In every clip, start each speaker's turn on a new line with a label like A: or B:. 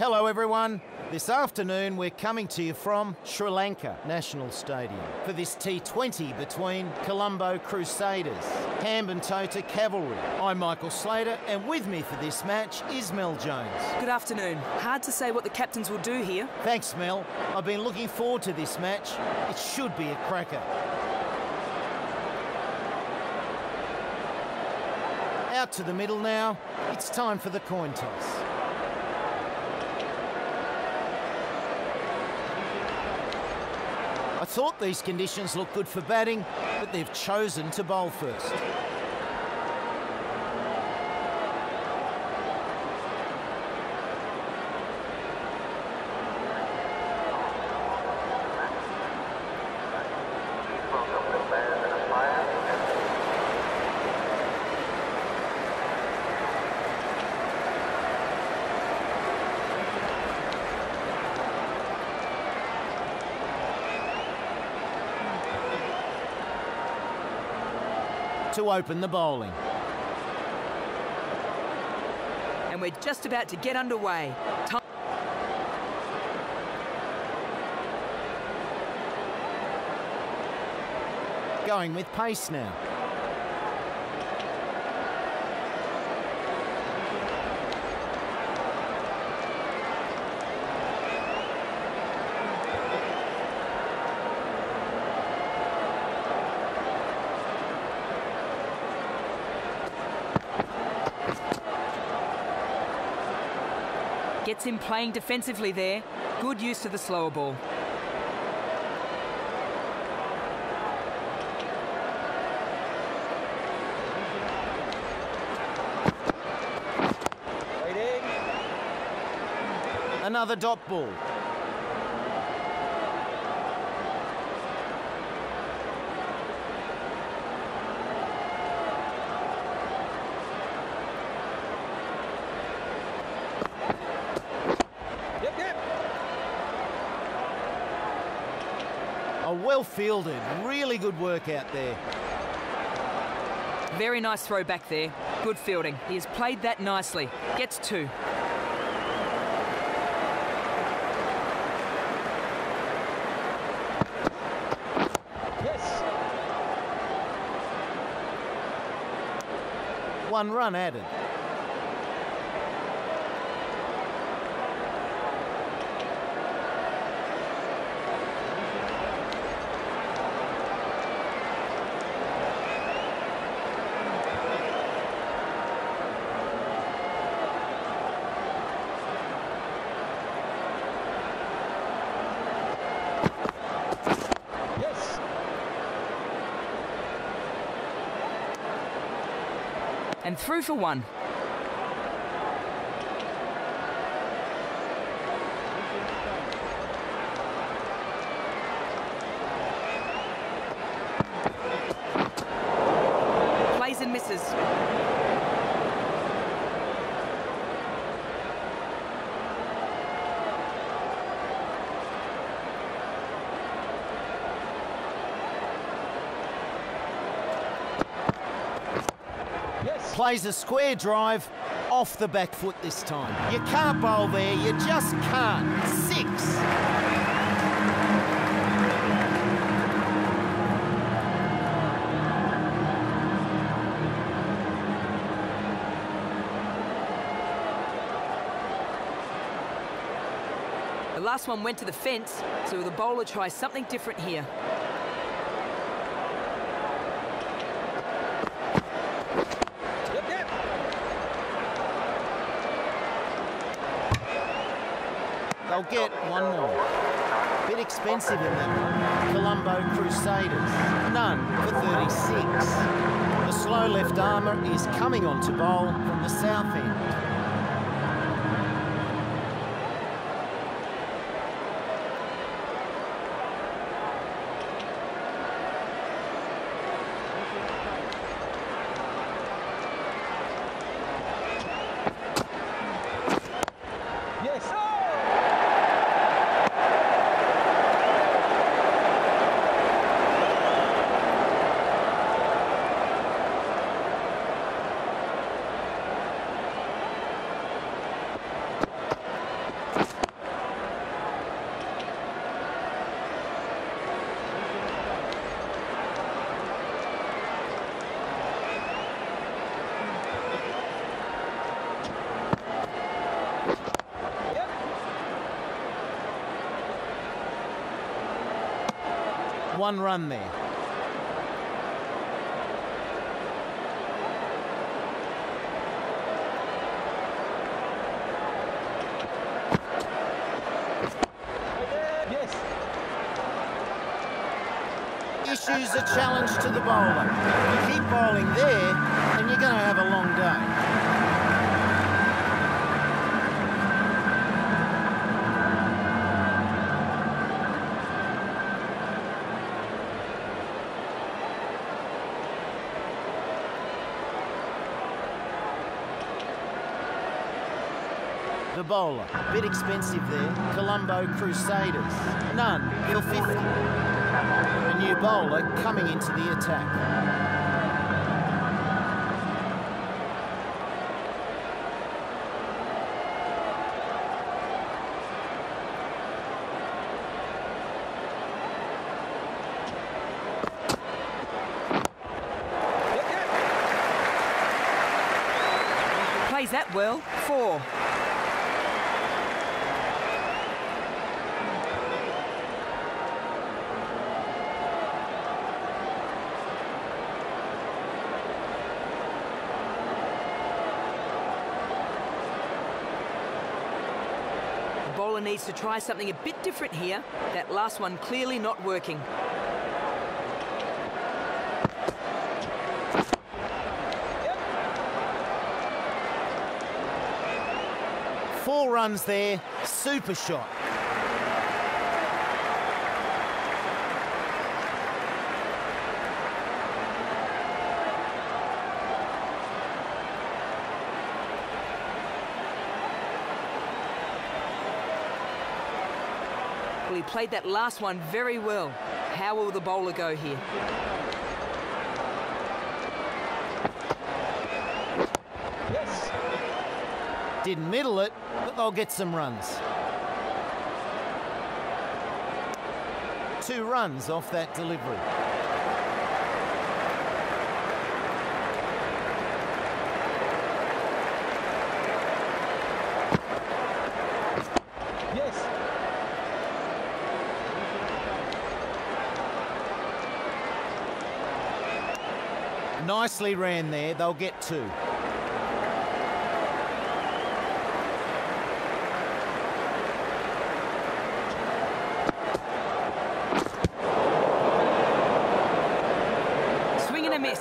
A: Hello, everyone. This afternoon, we're coming to you from Sri Lanka National Stadium for this T20 between Colombo Crusaders, Hambantota Cavalry. I'm Michael Slater, and with me for this match is Mel Jones.
B: Good afternoon. Hard to say what the captains will do here.
A: Thanks, Mel. I've been looking forward to this match. It should be a cracker. Out to the middle now. It's time for the coin toss. Thought these conditions looked good for batting, but they've chosen to bowl first. To open the bowling.
B: And we're just about to get underway. Time
A: Going with pace now.
B: Gets him playing defensively there. Good use of the slower ball.
A: Another dot ball. Well fielded, really good work out there.
B: Very nice throw back there. Good fielding. He has played that nicely. Gets two. Yes.
A: One run added.
B: And through for one. Plays and misses.
A: Plays a square drive off the back foot this time. You can't bowl there, you just can't. Six.
B: The last one went to the fence, so the bowler tries something different here.
A: They'll get one more. Bit expensive in that. Colombo Crusaders. None for 36. The slow left armer is coming on to bowl from the south end. One run there. issues a challenge to the bowler. You keep bowling there, and you're going to have The bowler, bit expensive there. Colombo Crusaders, none for 50. A new bowler coming into the attack.
B: Plays that well. Four. The needs to try something a bit different here. That last one clearly not working.
A: Four runs there, super shot.
B: Well, he played that last one very well. How will the bowler go here?
A: Didn't middle it, but they'll get some runs. Two runs off that delivery. Nicely ran there, they'll get two.
B: Swing and a miss.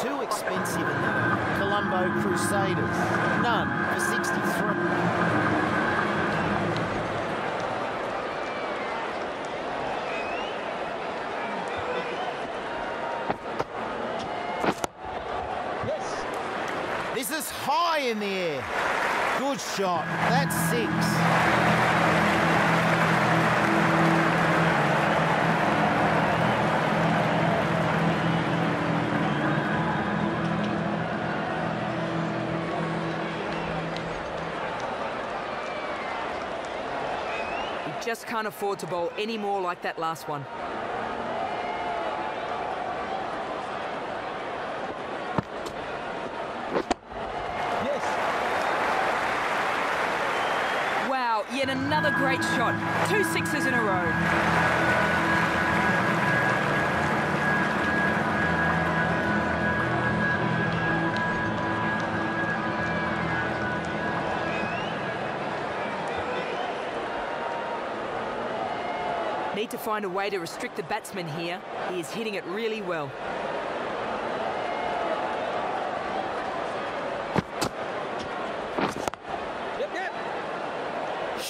A: Too expensive in that. Colombo Crusaders. None for 63. This is high in the air. Good shot. That's six.
B: Just can't afford to bowl any more like that last one. Great shot. Two sixes in a row. Need to find a way to restrict the batsman here. He is hitting it really well.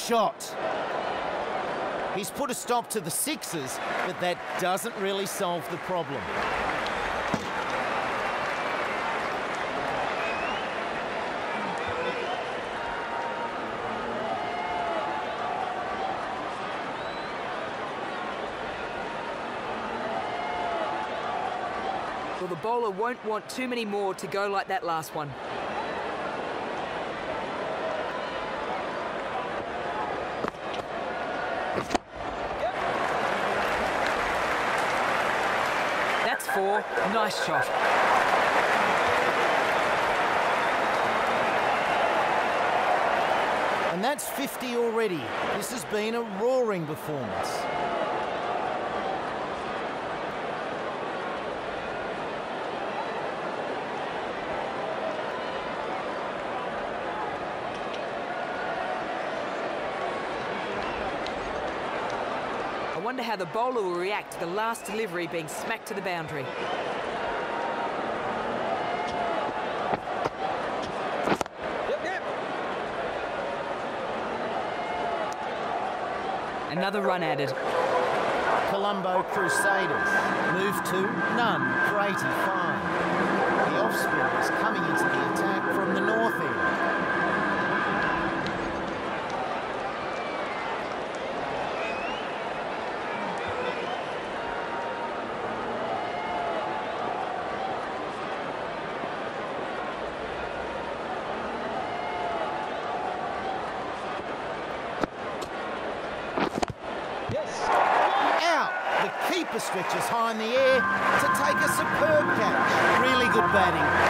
A: Shot. He's put a stop to the sixes, but that doesn't really solve the problem.
B: Well, the bowler won't want too many more to go like that last one. That's four. Nice shot.
A: And that's 50 already. This has been a roaring performance.
B: How the bowler will react to the last delivery being smacked to the boundary. Another run added.
A: Colombo Crusaders move to none for 85. The off spin is coming into the attack from the north end. Out! The stretches high in the air to take a superb catch. Really good batting.